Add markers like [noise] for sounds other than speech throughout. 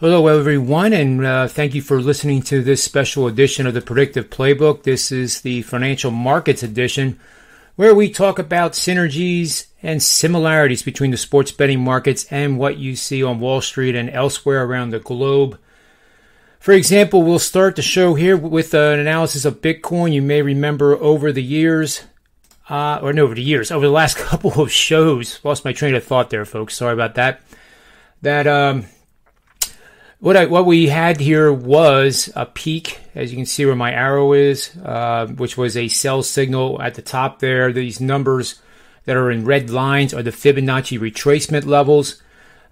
Hello, everyone, and uh, thank you for listening to this special edition of the Predictive Playbook. This is the Financial Markets Edition, where we talk about synergies and similarities between the sports betting markets and what you see on Wall Street and elsewhere around the globe. For example, we'll start the show here with an analysis of Bitcoin. You may remember over the years, uh, or no, over the years, over the last [laughs] couple of shows, lost my train of thought there, folks. Sorry about that. That, um, what I, what we had here was a peak, as you can see where my arrow is, uh, which was a sell signal at the top there. These numbers that are in red lines are the Fibonacci retracement levels.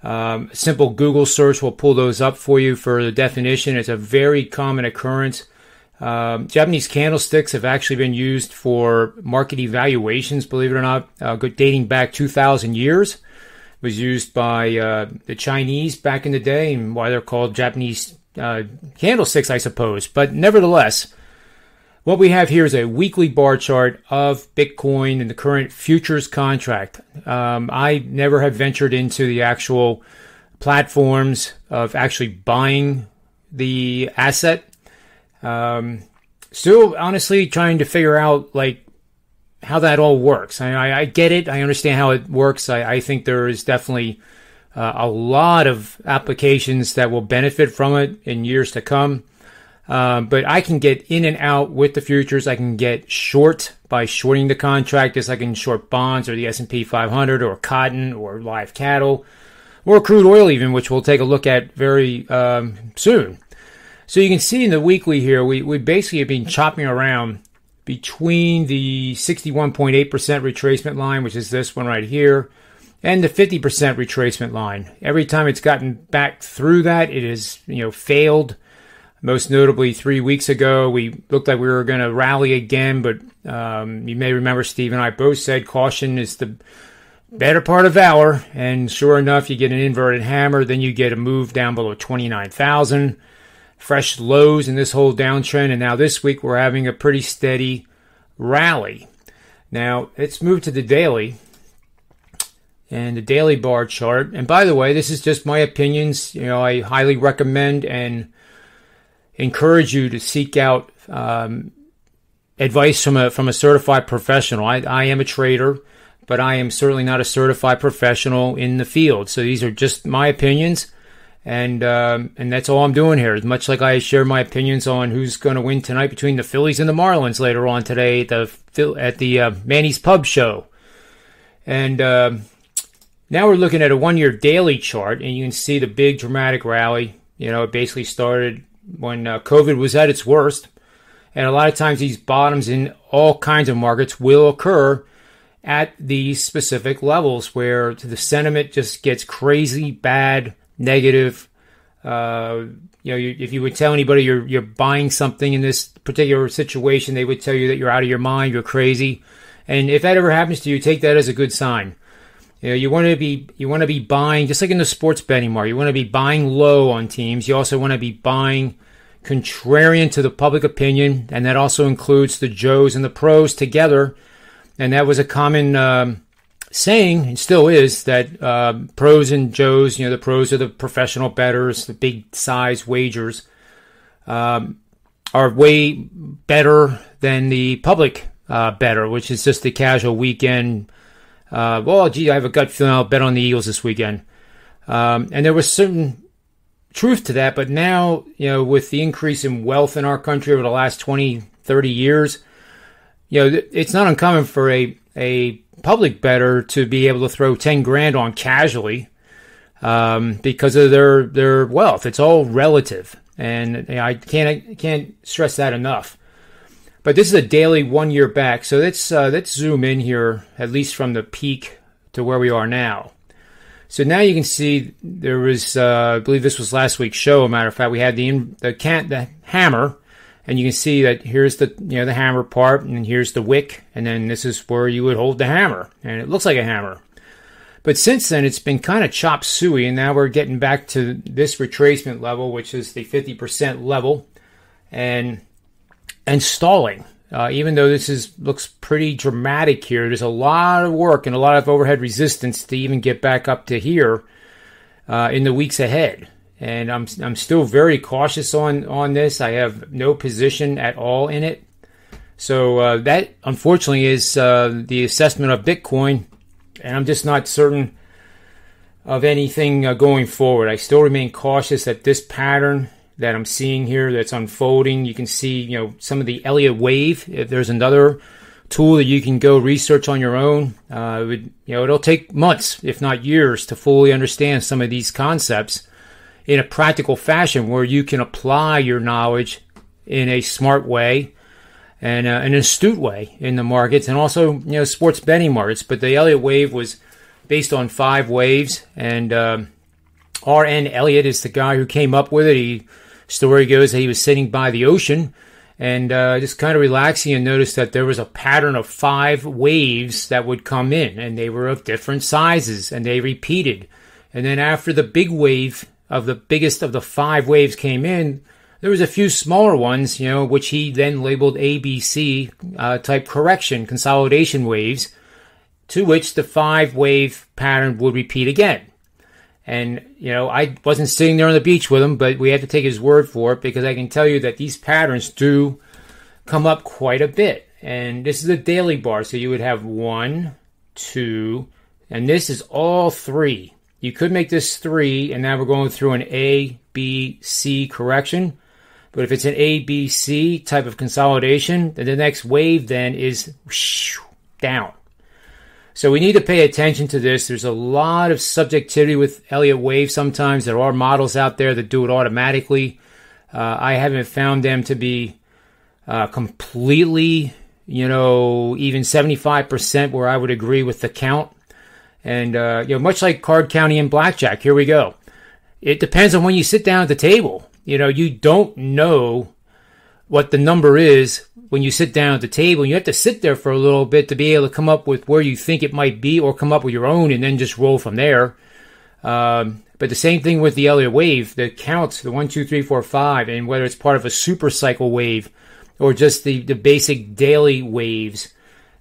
Um, simple Google search will pull those up for you for the definition. It's a very common occurrence. Um, Japanese candlesticks have actually been used for market evaluations, believe it or not, uh, dating back 2,000 years was used by uh, the Chinese back in the day, and why they're called Japanese uh, candlesticks, I suppose. But nevertheless, what we have here is a weekly bar chart of Bitcoin and the current futures contract. Um, I never have ventured into the actual platforms of actually buying the asset. Um, still, honestly, trying to figure out like how that all works. I, I, get it. I understand how it works. I, I think there is definitely uh, a lot of applications that will benefit from it in years to come. Um, but I can get in and out with the futures. I can get short by shorting the contract, just like I can short bonds or the S&P 500 or cotton or live cattle or crude oil even, which we'll take a look at very um, soon. So you can see in the weekly here, we, we basically have been chopping around between the 61.8% retracement line, which is this one right here, and the 50% retracement line. Every time it's gotten back through that, it has, you know, failed. Most notably, three weeks ago, we looked like we were going to rally again, but um, you may remember Steve and I both said caution is the better part of valor. And sure enough, you get an inverted hammer, then you get a move down below 29,000 fresh lows in this whole downtrend. And now this week we're having a pretty steady rally. Now let's move to the daily and the daily bar chart. And by the way, this is just my opinions. You know, I highly recommend and encourage you to seek out um, advice from a from a certified professional. I, I am a trader, but I am certainly not a certified professional in the field. So these are just my opinions and um, and that's all I'm doing here. Much like I share my opinions on who's going to win tonight between the Phillies and the Marlins later on today at the at the uh, Manny's Pub Show, and uh, now we're looking at a one-year daily chart, and you can see the big dramatic rally. You know, it basically started when uh, COVID was at its worst, and a lot of times these bottoms in all kinds of markets will occur at these specific levels where the sentiment just gets crazy bad negative. Uh, you know, you, if you would tell anybody you're you're buying something in this particular situation, they would tell you that you're out of your mind, you're crazy. And if that ever happens to you, take that as a good sign. You know, you want to be you want to be buying just like in the sports betting market. You want to be buying low on teams. You also want to be buying contrarian to the public opinion, and that also includes the Joes and the pros together. And that was a common um, saying, and still is, that uh, pros and Joes, you know, the pros are the professional bettors, the big size wagers, um, are way better than the public uh, better, which is just the casual weekend. Uh, well, gee, I have a gut feeling I'll bet on the Eagles this weekend. Um, and there was certain truth to that, but now, you know, with the increase in wealth in our country over the last 20, 30 years, you know, it's not uncommon for a, a public better to be able to throw 10 grand on casually um, because of their their wealth. It's all relative, and I can't I can't stress that enough. But this is a daily one year back, so let's uh, let's zoom in here at least from the peak to where we are now. So now you can see there was uh, I believe this was last week's show. A matter of fact, we had the the can the hammer and you can see that here's the you know the hammer part and here's the wick and then this is where you would hold the hammer and it looks like a hammer. But since then it's been kind of chop suey and now we're getting back to this retracement level which is the 50% level and and stalling uh, even though this is looks pretty dramatic here there's a lot of work and a lot of overhead resistance to even get back up to here uh, in the weeks ahead and I'm I'm still very cautious on on this. I have no position at all in it. So uh, that unfortunately is uh, the assessment of Bitcoin, and I'm just not certain of anything uh, going forward. I still remain cautious that this pattern that I'm seeing here that's unfolding. You can see, you know, some of the Elliott wave. If there's another tool that you can go research on your own, uh, would, you know, it'll take months, if not years, to fully understand some of these concepts in a practical fashion where you can apply your knowledge in a smart way and uh, an astute way in the markets and also you know sports betting markets. But the Elliott wave was based on five waves, and uh, R.N. Elliott is the guy who came up with it. He story goes that he was sitting by the ocean and uh, just kind of relaxing and noticed that there was a pattern of five waves that would come in, and they were of different sizes, and they repeated. And then after the big wave of the biggest of the five waves came in, there was a few smaller ones, you know, which he then labeled ABC uh, type correction consolidation waves, to which the five wave pattern would repeat again. And you know, I wasn't sitting there on the beach with him, but we had to take his word for it because I can tell you that these patterns do come up quite a bit. And this is a daily bar, so you would have one, two, and this is all three. You could make this three, and now we're going through an A, B, C correction. But if it's an A, B, C type of consolidation, then the next wave then is down. So we need to pay attention to this. There's a lot of subjectivity with Elliott Wave sometimes. There are models out there that do it automatically. Uh, I haven't found them to be uh, completely, you know, even 75% where I would agree with the count. And, uh, you know, much like card counting and blackjack, here we go. It depends on when you sit down at the table. You know, you don't know what the number is when you sit down at the table. You have to sit there for a little bit to be able to come up with where you think it might be or come up with your own and then just roll from there. Um, but the same thing with the Elliott wave, the counts, the one, two, three, four, five, and whether it's part of a super cycle wave or just the, the basic daily waves.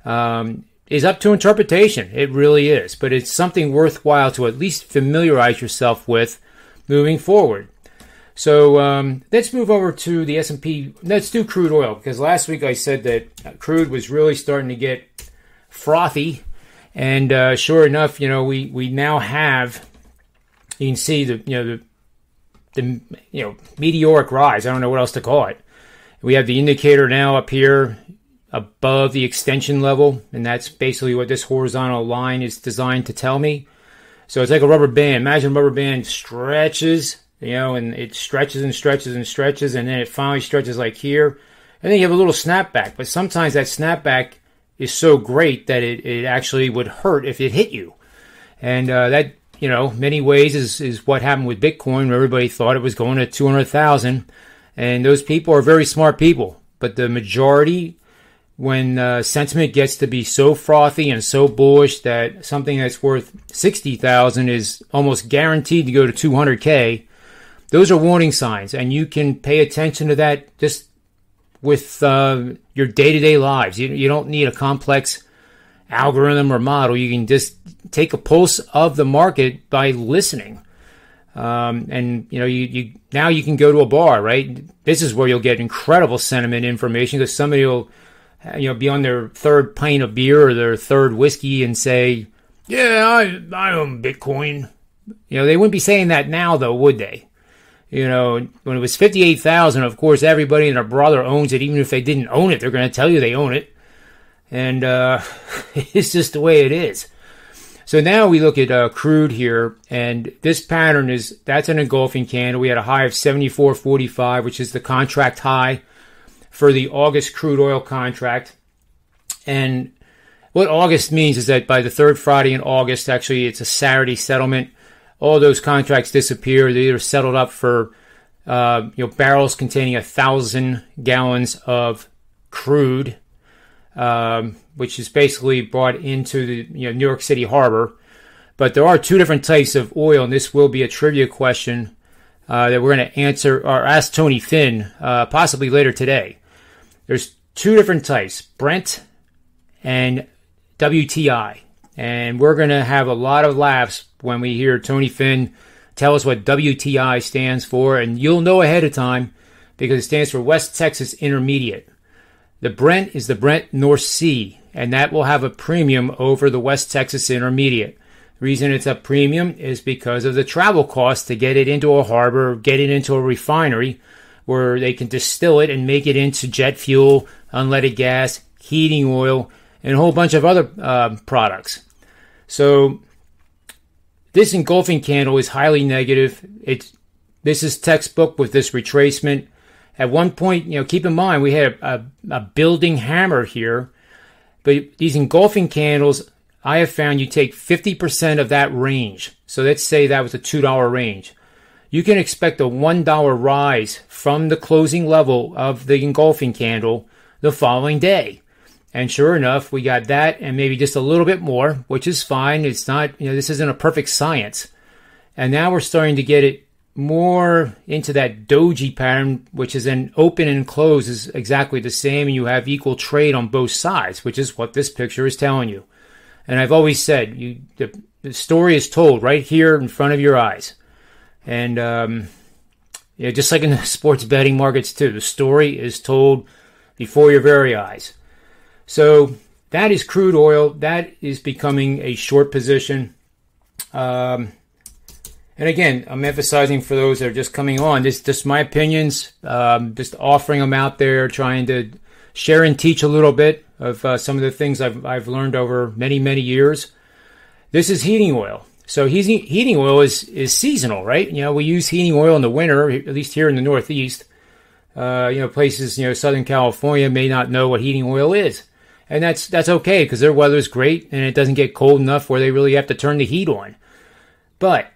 Um, is up to interpretation. It really is. But it's something worthwhile to at least familiarize yourself with moving forward. So um, let's move over to the S&P. Let's do crude oil because last week I said that crude was really starting to get frothy, and uh, sure enough, you know we we now have. You can see the you know the the you know meteoric rise. I don't know what else to call it. We have the indicator now up here above the extension level, and that's basically what this horizontal line is designed to tell me. So it's like a rubber band. Imagine a rubber band stretches, you know, and it stretches and stretches and stretches, and then it finally stretches like here. And then you have a little snapback, but sometimes that snapback is so great that it, it actually would hurt if it hit you. And uh, that, you know, many ways is, is what happened with Bitcoin. Where everybody thought it was going to 200,000. And those people are very smart people. But the majority when uh, sentiment gets to be so frothy and so bullish that something that's worth 60,000 is almost guaranteed to go to 200k those are warning signs. And you can pay attention to that just with uh, your day-to-day lives. You, you don't need a complex algorithm or model. You can just take a pulse of the market by listening. Um, and you know you, you now you can go to a bar right? This is where you'll get incredible sentiment information because somebody will you know, be on their third pint of beer or their third whiskey and say, "Yeah, I I own Bitcoin." You know, they wouldn't be saying that now, though, would they? You know, when it was fifty-eight thousand, of course, everybody and their brother owns it. Even if they didn't own it, they're going to tell you they own it, and uh, [laughs] it's just the way it is. So now we look at uh, crude here, and this pattern is that's an engulfing candle. We had a high of seventy-four forty-five, which is the contract high for the August crude oil contract. And what August means is that by the third Friday in August, actually, it's a Saturday settlement. All those contracts disappear. They're either settled up for uh, you know barrels containing a thousand gallons of crude, um, which is basically brought into the you know, New York City harbor. But there are two different types of oil, and this will be a trivia question uh, that we're going to answer or ask Tony Finn uh, possibly later today. There's two different types, Brent and WTI. And we're going to have a lot of laughs when we hear Tony Finn tell us what WTI stands for, and you'll know ahead of time because it stands for West Texas Intermediate. The Brent is the Brent North Sea, and that will have a premium over the West Texas Intermediate. The reason it's a premium is because of the travel cost to get it into a harbor, get it into a refinery where they can distill it and make it into jet fuel, unleaded gas, heating oil, and a whole bunch of other uh, products. So this engulfing candle is highly negative. It's this is textbook with this retracement. At one point, you know, keep in mind we had a, a, a building hammer here, but these engulfing candles, I have found you take 50% of that range. So let's say that was a $2 range. You can expect a $1 rise from the closing level of the engulfing candle the following day. And sure enough, we got that and maybe just a little bit more, which is fine. It's not, you know, this isn't a perfect science. And now we're starting to get it more into that doji pattern, which is an open and close is exactly the same, and you have equal trade on both sides, which is what this picture is telling you. And I've always said, you the, the story is told right here in front of your eyes, and um, yeah, just like in the [laughs] sports betting markets too, the story is told before your very eyes. So that is crude oil. That is becoming a short position. Um, and again, I'm emphasizing for those that are just coming on, this just my opinions, um, just offering them out there, trying to share and teach a little bit of uh, some of the things I've, I've learned over many, many years. This is heating oil. So heating, heating oil is, is seasonal, right? You know, we use heating oil in the winter, at least here in the Northeast. Uh, you know, places, you know, Southern California may not know what heating oil is and that's that's okay because their weather is great and it doesn't get cold enough where they really have to turn the heat on. But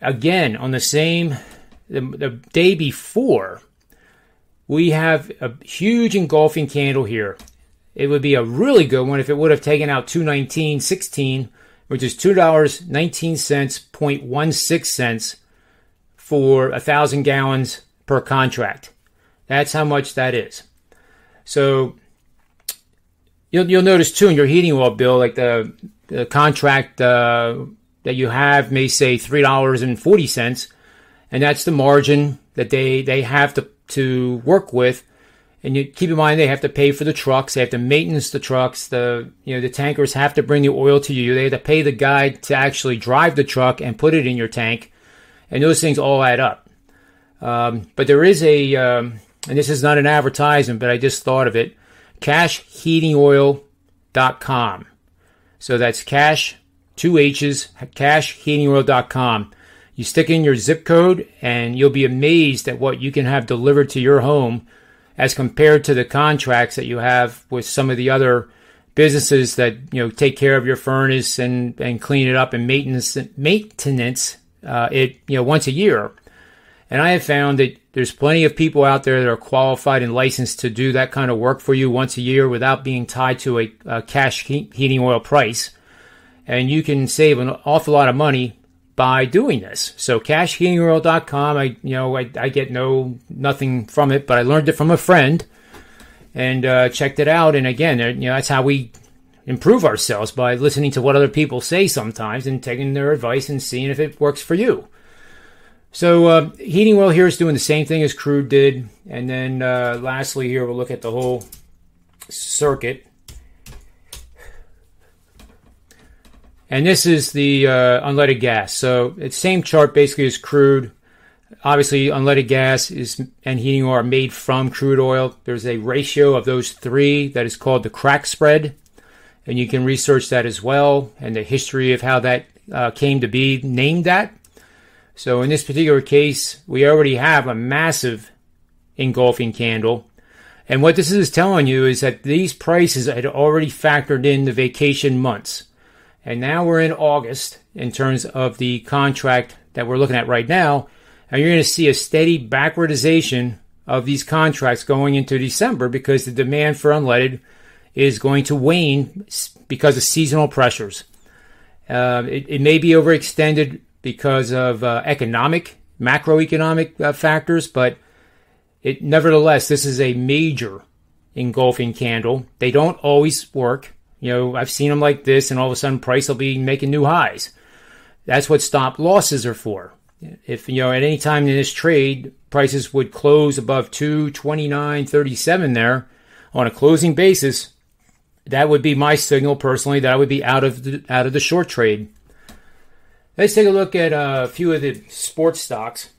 again, on the same the, the day before, we have a huge engulfing candle here. It would be a really good one if it would have taken out 219.16, which is two dollars nineteen cents point one six cents for a thousand gallons per contract. That's how much that is. So You'll, you'll notice too in your heating oil bill, like the, the contract uh, that you have may say three dollars and forty cents, and that's the margin that they they have to to work with. And you keep in mind they have to pay for the trucks, they have to maintenance the trucks. The you know the tankers have to bring the oil to you. They have to pay the guy to actually drive the truck and put it in your tank, and those things all add up. Um, but there is a, um, and this is not an advertisement, but I just thought of it cashheatingoil.com. So that's cash, two H's, cashheatingoil.com. You stick in your zip code and you'll be amazed at what you can have delivered to your home as compared to the contracts that you have with some of the other businesses that you know take care of your furnace and, and clean it up and maintenance maintenance uh, it you know once a year. And I have found that there's plenty of people out there that are qualified and licensed to do that kind of work for you once a year without being tied to a, a cash heating oil price. And you can save an awful lot of money by doing this. So cashheatingoil.com, I you know I, I get no nothing from it, but I learned it from a friend and uh, checked it out. And again, you know that's how we improve ourselves by listening to what other people say sometimes and taking their advice and seeing if it works for you. So uh, heating oil here is doing the same thing as crude did. And then uh, lastly here, we'll look at the whole circuit. And this is the uh, unleaded gas. So it's same chart basically as crude. Obviously, unleaded gas is and heating oil are made from crude oil. There's a ratio of those three that is called the crack spread, and you can research that as well and the history of how that uh, came to be named that. So in this particular case, we already have a massive engulfing candle. And what this is telling you is that these prices had already factored in the vacation months. And now we're in August in terms of the contract that we're looking at right now. And you're going to see a steady backwardization of these contracts going into December because the demand for unleaded is going to wane because of seasonal pressures. Uh, it, it, may be overextended because of uh, economic, macroeconomic uh, factors, but it nevertheless, this is a major engulfing candle. They don't always work. You know, I've seen them like this, and all of a sudden, price will be making new highs. That's what stop losses are for. If you know at any time in this trade, prices would close above 229.37 there on a closing basis, that would be my signal personally that I would be out of the, out of the short trade. Let's take a look at a few of the sports stocks.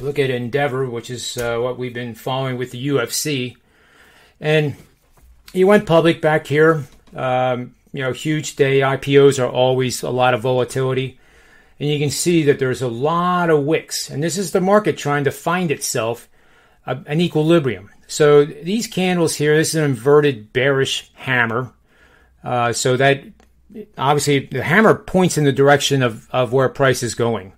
Look at Endeavor, which is uh, what we've been following with the UFC, and he went public back here. Um, you know, huge day. IPOs are always a lot of volatility. And you can see that there's a lot of wicks. And this is the market trying to find itself uh, an equilibrium. So these candles here, this is an inverted bearish hammer. Uh, so that obviously the hammer points in the direction of, of where price is going.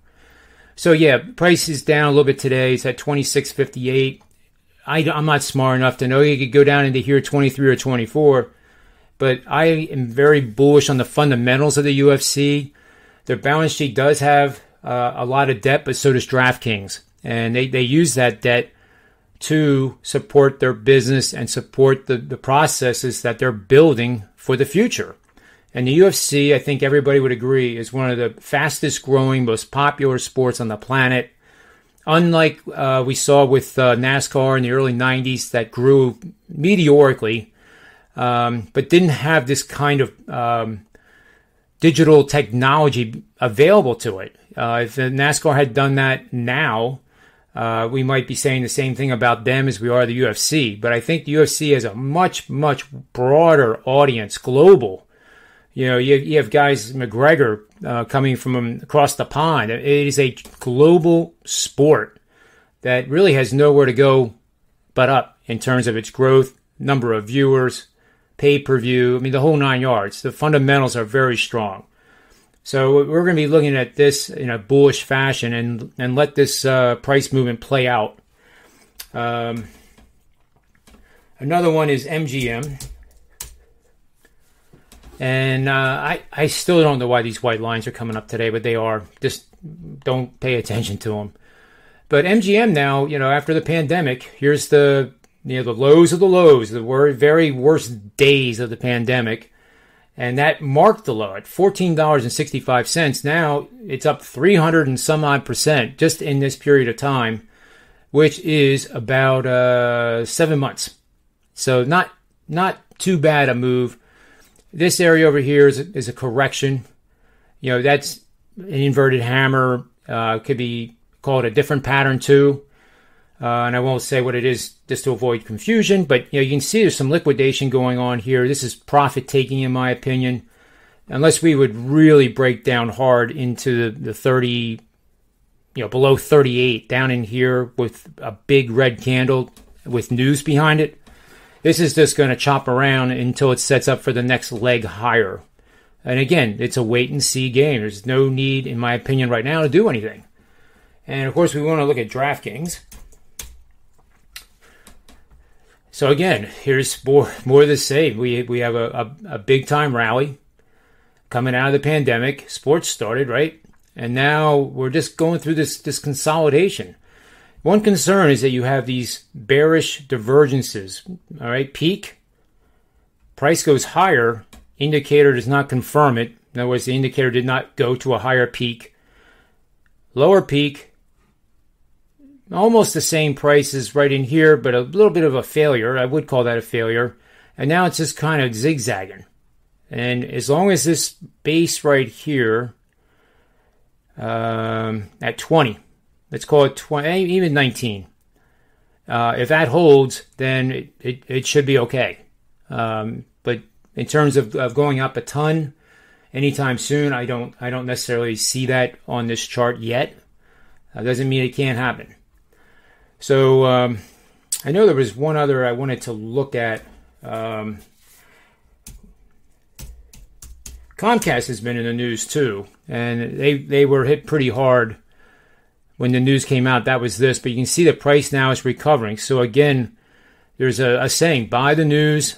So yeah, price is down a little bit today. It's at 26.58. I, I'm not smart enough to know you could go down into here 23 or 24 but I am very bullish on the fundamentals of the UFC. Their balance sheet does have uh, a lot of debt, but so does DraftKings. And they, they use that debt to support their business and support the, the processes that they're building for the future. And the UFC, I think everybody would agree, is one of the fastest growing, most popular sports on the planet. Unlike uh, we saw with uh, NASCAR in the early 90s, that grew meteorically um, but didn't have this kind of um, digital technology available to it. Uh, if NASCAR had done that now, uh, we might be saying the same thing about them as we are the UFC. But I think the UFC has a much, much broader audience, global. You know, you, you have guys, McGregor, uh, coming from across the pond. It is a global sport that really has nowhere to go but up in terms of its growth, number of viewers, pay per view. I mean, the whole nine yards. The fundamentals are very strong. So we're going to be looking at this in a bullish fashion and and let this uh, price movement play out. Um, another one is MGM. And uh, I, I still don't know why these white lines are coming up today, but they are. Just don't pay attention to them. But MGM now, you know, after the pandemic, here's the know, the lows of the lows, the very worst days of the pandemic. And that marked the low at $14.65. Now it's up 300 and some odd percent just in this period of time, which is about uh, seven months. So not not too bad a move. This area over here is a, is a correction. You know, that's an inverted hammer. Uh, could be called a different pattern too. Uh, and I won't say what it is just to avoid confusion, but you know you can see there's some liquidation going on here. This is profit taking, in my opinion, unless we would really break down hard into the, the 30, you know, below 38, down in here with a big red candle with news behind it. This is just going to chop around until it sets up for the next leg higher. And again, it's a wait and see game. There's no need, in my opinion, right now to do anything. And of course, we want to look at DraftKings. So again, here's more more of the same. We we have a, a, a big time rally coming out of the pandemic. Sports started right, and now we're just going through this this consolidation. One concern is that you have these bearish divergences. All right, peak price goes higher. Indicator does not confirm it. In other words, the indicator did not go to a higher peak. Lower peak almost the same price as right in here, but a little bit of a failure. I would call that a failure. And now it's just kind of zigzagging. And as long as this base right here um, at 20, let's call it 20, even 19. Uh, if that holds, then it, it, it should be okay. Um, but in terms of, of going up a ton anytime soon, I don't I don't necessarily see that on this chart yet. That doesn't mean it can't happen. So um, I know there was one other I wanted to look at. Um, Comcast has been in the news too, and they they were hit pretty hard when the news came out. That was this, but you can see the price now is recovering. So again, there's a, a saying: buy the news,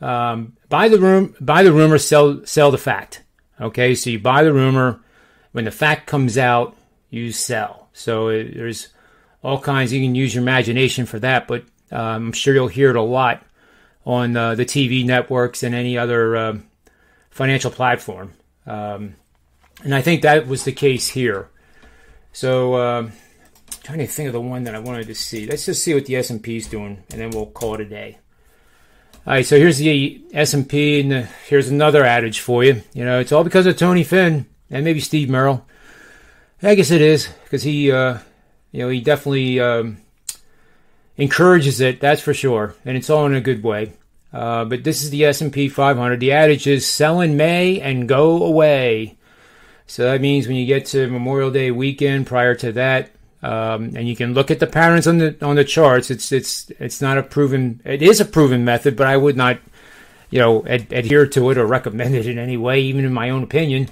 um, buy the room, buy the rumor, sell sell the fact. Okay, so you buy the rumor when the fact comes out, you sell. So it, there's all kinds. You can use your imagination for that, but um, I'm sure you'll hear it a lot on uh, the TV networks and any other uh, financial platform. Um, and I think that was the case here. So, uh, trying to think of the one that I wanted to see. Let's just see what the S&P is doing, and then we'll call it a day. All right, so here's the S&P, and the, here's another adage for you. You know, it's all because of Tony Finn and maybe Steve Merril. I guess it is because he, uh, you know, he definitely um, encourages it. That's for sure, and it's all in a good way. Uh, but this is the S&P 500. The adage is sell in May and go away. So that means when you get to Memorial Day weekend, prior to that, um, and you can look at the patterns on the on the charts. It's it's it's not a proven. It is a proven method, but I would not, you know, ad- adhere to it or recommend it in any way, even in my own opinion.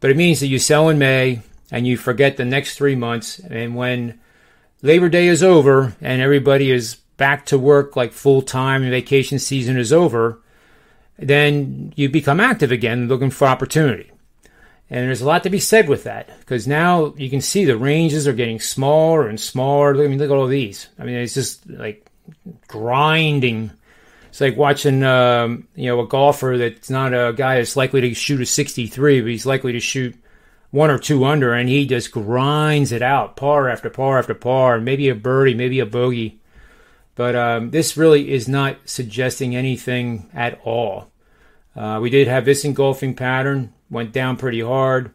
But it means that you sell in May and you forget the next three months, and when Labor Day is over and everybody is back to work like full time and vacation season is over, then you become active again, looking for opportunity. And there's a lot to be said with that because now you can see the ranges are getting smaller and smaller. I mean, look at all these. I mean, it's just like grinding. It's like watching, um, you know, a golfer that's not a guy that's likely to shoot a 63, but he's likely to shoot one or two under, and he just grinds it out, par after par after par, and maybe a birdie, maybe a bogey. But um, this really is not suggesting anything at all. Uh, we did have this engulfing pattern went down pretty hard.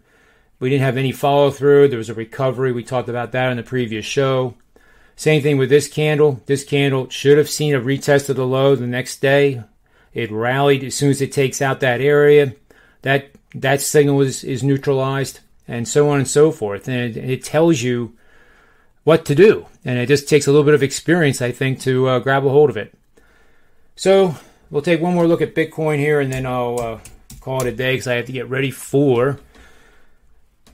We didn't have any follow through. There was a recovery. We talked about that in the previous show. Same thing with this candle. This candle should have seen a retest of the low the next day. It rallied as soon as it takes out that area. That that signal is, is neutralized, and so on and so forth. And it, it tells you what to do. And it just takes a little bit of experience, I think, to uh, grab a hold of it. So we'll take one more look at Bitcoin here, and then I'll uh, call it a day because I have to get ready for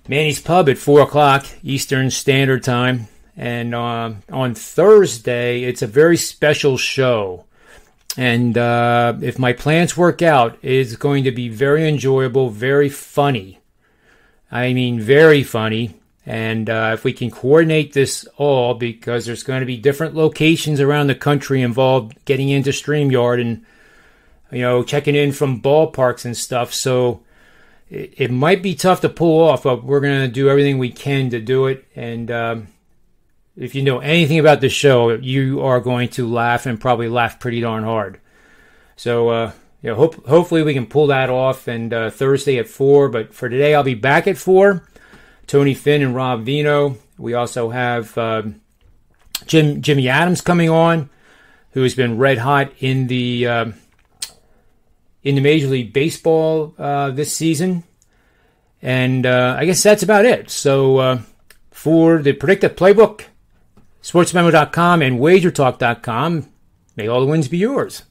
Manny's Pub at 4 o'clock Eastern Standard Time. And uh, on Thursday, it's a very special show. And uh, if my plans work out, it's going to be very enjoyable, very funny. I mean, very funny. And uh, if we can coordinate this all, because there's going to be different locations around the country involved getting into StreamYard and you know, checking in from ballparks and stuff. So it, it might be tough to pull off, but we're going to do everything we can to do it. And um, if you know anything about the show, you are going to laugh and probably laugh pretty darn hard. So, uh, yeah, hope, hopefully we can pull that off. And uh, Thursday at 4, but for today, I'll be back at 4. Tony Finn and Rob Vino. We also have uh, Jim Jimmy Adams coming on, who has been red hot in the uh, in the Major League Baseball uh, this season. And uh, I guess that's about it. So uh, for the predictive playbook, sportsmemo.com and wagertalk.com, may all the wins be yours.